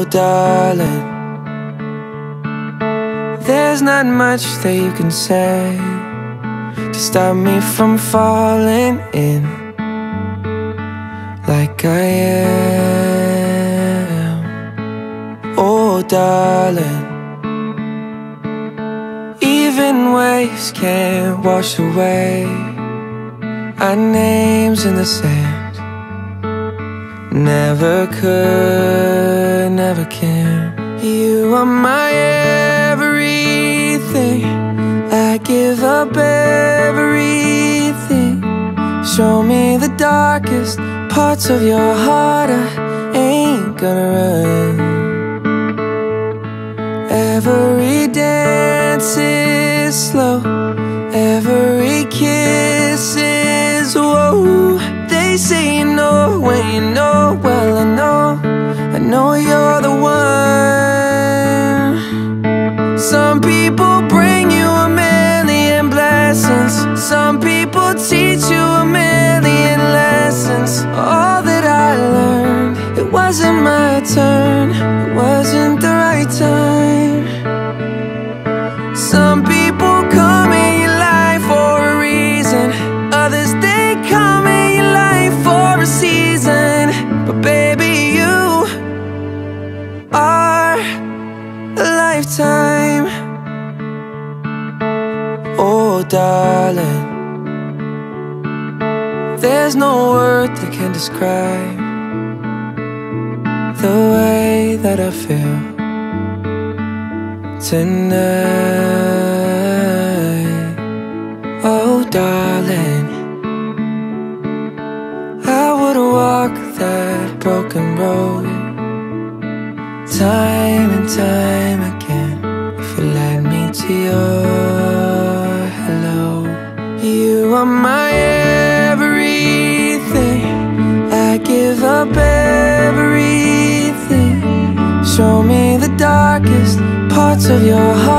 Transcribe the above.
Oh, darling, there's not much that you can say to stop me from falling in like I am. Oh, darling, even waves can't wash away our names in the sand. Never could, never can. You are my everything. I give up everything. Show me the darkest parts of your heart. I ain't gonna run. Every dance is slow. Every wasn't my turn. It wasn't the right time. Some people come in your life for a reason. Others they come in your life for a season. But baby, you are a lifetime. Oh, darling, there's no word that can describe the way that I feel tonight. Oh, darling, I would walk that broken road time and time again if you led me to your hello. You are my parts of your heart.